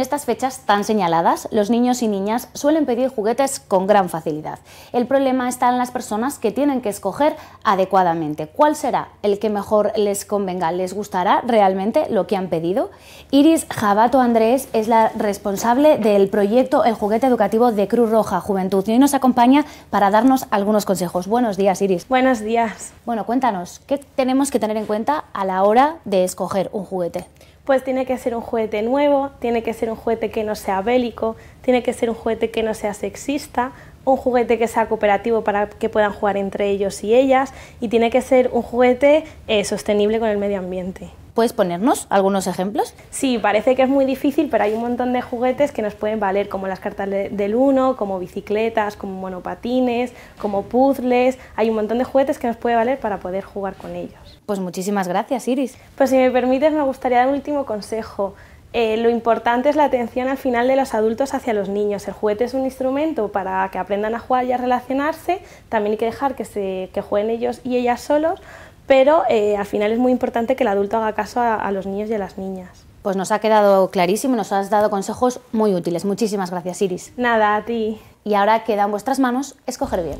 estas fechas tan señaladas, los niños y niñas suelen pedir juguetes con gran facilidad. El problema está en las personas que tienen que escoger adecuadamente. ¿Cuál será el que mejor les convenga? ¿Les gustará realmente lo que han pedido? Iris Jabato Andrés es la responsable del proyecto El juguete educativo de Cruz Roja Juventud y hoy nos acompaña para darnos algunos consejos. Buenos días, Iris. Buenos días. Bueno, cuéntanos, ¿qué tenemos que tener en cuenta a la hora de escoger un juguete? Pues tiene que ser un juguete nuevo, tiene que ser un juguete que no sea bélico, tiene que ser un juguete que no sea sexista, un juguete que sea cooperativo para que puedan jugar entre ellos y ellas y tiene que ser un juguete eh, sostenible con el medio ambiente. ¿Puedes ponernos algunos ejemplos? Sí, parece que es muy difícil, pero hay un montón de juguetes que nos pueden valer, como las cartas del uno, como bicicletas, como monopatines, como puzzles. Hay un montón de juguetes que nos puede valer para poder jugar con ellos. Pues muchísimas gracias, Iris. Pues si me permites, me gustaría dar un último consejo. Eh, lo importante es la atención al final de los adultos hacia los niños. El juguete es un instrumento para que aprendan a jugar y a relacionarse. También hay que dejar que, se, que jueguen ellos y ellas solos, pero eh, al final es muy importante que el adulto haga caso a, los niños y a las niñas. Pues nos ha quedado clarísimo, nos has dado consejos muy útiles. Muchísimas gracias, Iris. Nada, a ti. Y ahora queda en vuestras manos escoger bien.